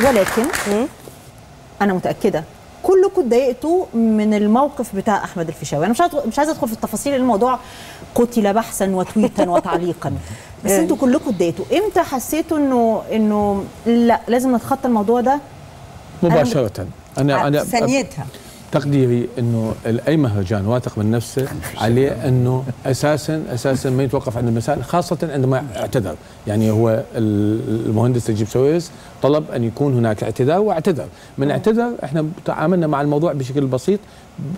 ولكن أنا متأكدة كلكم اتضايقتوا من الموقف بتاع أحمد الفيشاوي. أنا مش مش عايزه أدخل في التفاصيل الموضوع قتل بحثا وتويتا وتعليقا. بس أنتوا كلكم اتضايقتوا. إمتى حسيتوا انه إنه لا لازم نتخطى الموضوع ده؟ مباشرة. أنا أنا ثانيتها. تقديري إنه اي مهرجان واثق من نفسه عليه إنه أساسا أساسا ما يتوقف عند المسائل خاصة عندما اعتذر. يعني هو المهندس نجيب سويس طلب أن يكون هناك اعتذار واعتذر. من اعتذر إحنا تعاملنا مع الموضوع بشكل بسيط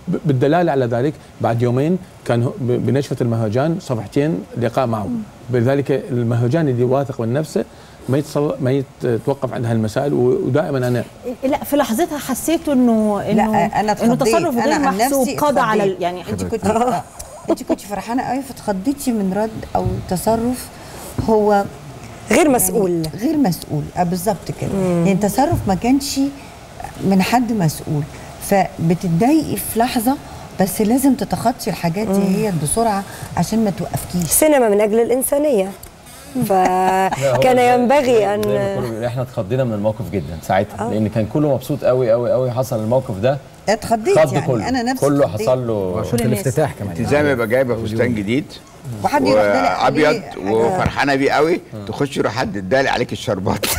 بالدلالة على ذلك بعد يومين كان بنشفة المهرجان صفحتين لقاء معه. بذلك المهرجان اللي واثق من نفسه ما يتصل ما يتوقف عند هالمسائل ودائما أنا لا في لحظتها حسيت انه انه لا أنا إنه تصرف غير محسوب قضى على ال- يعني أنت كنت آه. أنت كنت فرحانة قوي فاتخضيتي من رد أو تصرف هو غير مسؤول. يعني غير مسؤول. آه بالظبط كده. يعني تصرف ما كانش من حد مسؤول. فبتتضايقي في لحظة بس لازم تتخطي الحاجات دي هي بسرعة عشان ما توقفكيش. سينما من أجل الإنسانية. فكان ينبغي ان إحنا اتخضينا من الموقف جدا ساعتها لأن كان كله مبسوط قوي قوي قوي حصل الموقف ده. اتخضيت خض يعني كله. أنا نفسي كله. حصل له في الإفتتاح كمان. انت زي ما يبقى جايبه فستان جديد. وحد يروح حاجة- وفرحانة بيه قوي تخش يروح حد يدالق عليك الشربات.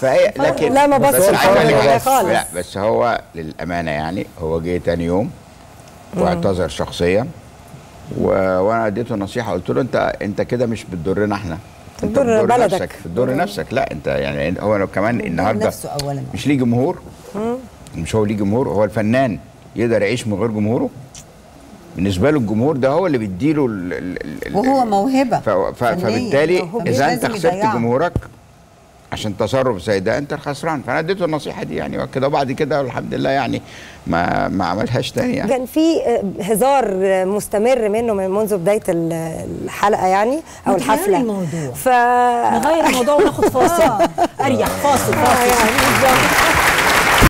فهي لكن لا، ما بس بصش أنا عايز أقول لك عليه حاجة. خالص. لا بس هو للأمانة يعني هو جه تاني يوم واعتذر شخصيا. و... وأنا اديته نصيحة قلت له أنت أنت كده مش بتضرنا إحنا. أنت بتضر بلدك. نفسك بتضر نفسك. لا أنت يعني هو لو كمان النهارده مش ليه جمهور؟ مش هو ليه جمهور؟ هو الفنان يقدر يعيش من غير جمهوره؟ بالنسبة له الجمهور ده هو اللي بيديله ال ال ال وهو موهبة ف... ف... فبالتالي إذا أنت خسرت. جمهورك عشان تصرف زي ده انت الخسران فأنا اديته النصيحة دي يعني وكده. وبعد كده الحمد لله يعني ما ما عملهاش تاني يعني. كان في هزار مستمر منه من منذ بداية الحلقة يعني أو الحفلة. الموضوع. ف نغير الموضوع وناخد فاصل. أريح فاصل فاصل. يعني بالظبط.